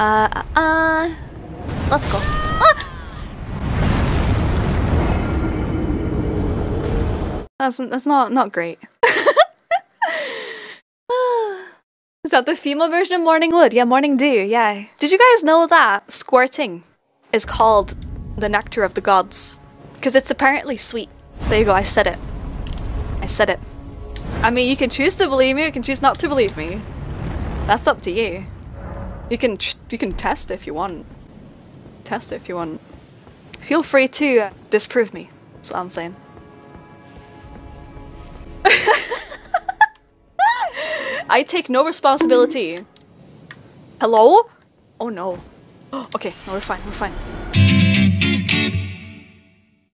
Uh, uh. Let's go. Ah! That's that's not not great. Is that the female version of Morning Wood? Yeah, Morning Dew. Yeah. Did you guys know that squirting is called the nectar of the gods? Because it's apparently sweet. There you go. I said it. I said it. I mean, you can choose to believe me. You can choose not to believe me. That's up to you. You can you can test if you want. Test if you want. Feel free to uh, disprove me. That's what I'm saying. I take no responsibility. Hello? Oh no. Okay, no, we're fine, we're fine.